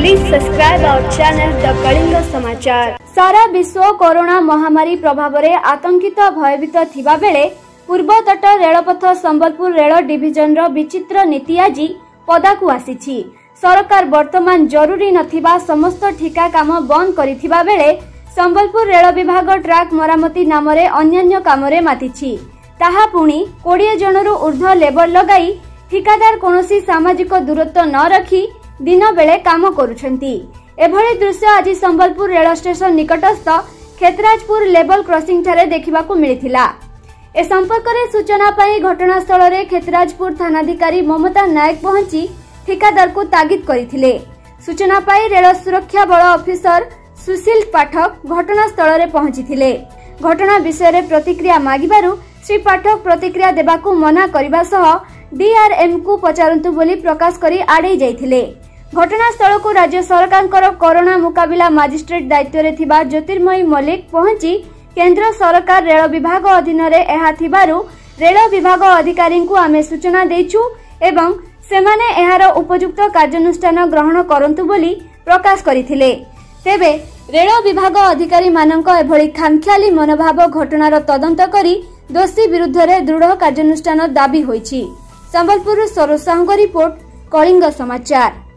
Please subscribe our channel The Kalinga Samachar. ସାରା ବିଶ୍ୱ corona ମହାମାରୀ ପ୍ରଭାବରେ ଆତଙ୍କିତ ଭୟଭୀତ ଥିବାବେଳେ ପୂର୍ବତଟ ରେଳପଥ ସମ୍ବଲପୁର ରେଳ ଡିଭିଜନର ବିଚିତ୍ର ନୀତି ଆଜି ପଦାକୁ ଆସିଛି ସରକାର ବର୍ତ୍ତମାନ ଜରୁରୀ ନଥିବା ସମସ୍ତ ଠିକା କାମ ବନ୍ଦ କରିଥିବା ବେଳେ ସମ୍ବଲପୁର ରେଳ ବିଭାଗ ଟ୍ରାକ୍ ମରାମତି ନାମରେ ଅନ୍ୟାନ୍ୟ କାମରେ ମାତିଛି ତାହା ପୁଣି କୋଡ଼ିଏ ଜଣରୁ ଉର୍ଦ୍ଧ୍ୱ ଲେବର ଲଗାଇ ଠିକାଦାର କୌଣସି ସାମାଜିକ ଦୂରତ୍ୱ ନ ରଖି ଦିନ ବେଳେ କାମ କରୁଛନ୍ତି। ଏଭଳି ଦୃଶ୍ୟ ଆଜି ସମ୍ବଲପୁର ରେଳ ଷ୍ଟେସନ ନିକଟସ୍ଥ କ୍ଷେତ୍ରାଜପୁର ଲେବଲ କ୍ରସିଂ ଠାରେ ଦେଖିବାକୁ ମିଳିଥିଲା। ଏ ସମ୍ପର୍କରେ ସୂଚନା ପାଇ ଘଟଣାସ୍ଥଳରେ କ୍ଷେତ୍ରାଜପୁର ଥାନାଧିକାରୀ ମମତା ନାୟକ ପହଞ୍ଚି ଠିକାଦାରକୁ ତାଗିଦ କରିଥିଲେ। ସୂଚନା ପାଇ ରେଳ ସୁରକ୍ଷା ବଳ ଅଫିସର ସୁଶୀଲ ପାଠକ ଘଟଣାସ୍ଥଳରେ ପହଞ୍ଚିଥିଲେ। ଘଟଣା ବିଷୟରେ ପ୍ରତିକ୍ରିୟା ମାଗିବାରୁ ଶ୍ରୀ ପାଠକ ପ୍ରତିକ୍ରିୟା ଦେବାକୁ ମନା କରିବା ସହ ଡିଆର୍ଏମ୍କୁ ପଚାରନ୍ତୁ ବୋଲି ପ୍ରକାଶ କରି ଆଡ଼େଇ ଯାଇଥିଲେ। ଘଟଣାସ୍ଥଳକୁ ରାଜ୍ୟ ସରକାରଙ୍କର କରୋନା ମୁକାବିଲା ମାଜିଷ୍ଟ୍ରେଟ ଦାୟିତ୍ୱରେ ଥିବା ଜ୍ୟୋତିର୍ମୟୀ ମଲ୍ଲିକ ପହଞ୍ଚି କେନ୍ଦ୍ର ସରକାର ରେଳ ବିଭାଗ ଅଧୀନରେ ଏହା ଥିବାରୁ ରେଳ ବିଭାଗ ଅଧିକାରୀଙ୍କୁ ଆମେ ସୂଚନା ଦେଇଛୁ ଏବଂ ସେମାନେ ଏହାର ଉପଯୁକ୍ତ କାର୍ଯ୍ୟାନୁଷ୍ଠାନ ଗ୍ରହଣ କରନ୍ତୁ ବୋଲି ପ୍ରକାଶ କରିଥିଲେ। ତେବେ ରେଳ ବିଭାଗ ଅଧିକାରୀମାନଙ୍କ ଏଭଳି ଖାମଖିଆଲି ମନୋଭାବ ଘଟଣାର ତଦନ୍ତ କରି ଦୋଷୀ ବିରୁଦ୍ଧରେ ଦୃଢ଼ କାର୍ଯ୍ୟାନୁଷ୍ଠାନ ଦାବି ହୋଇଛି। ସମ୍ବଲପୁରରୁ ସରୋଜ ସାହୁଙ୍କ ରିପୋର୍ଟ କଳିଙ୍ଗ ସମାଚାର।